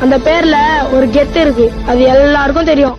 அந்த பேர்ல ஒரு கெத்து இருக்கு. அது எல்லாருக்கும் தெரியும்.